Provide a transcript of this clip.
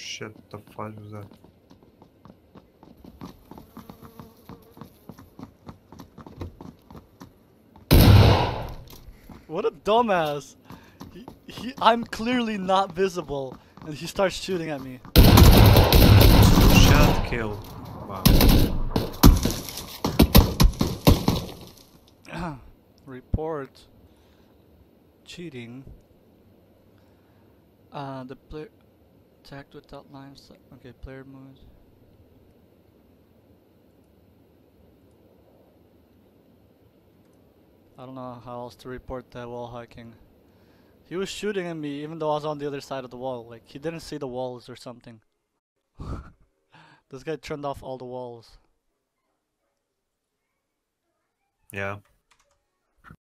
shit, the fuck was that? What a dumbass! He, he, I'm clearly not visible, and he starts shooting at me. Shot kill. Wow. Report cheating. Uh, the player attacked without lines. Okay, player moves. I don't know how else to report that wall hacking. He was shooting at me even though I was on the other side of the wall. Like, he didn't see the walls or something. this guy turned off all the walls. Yeah.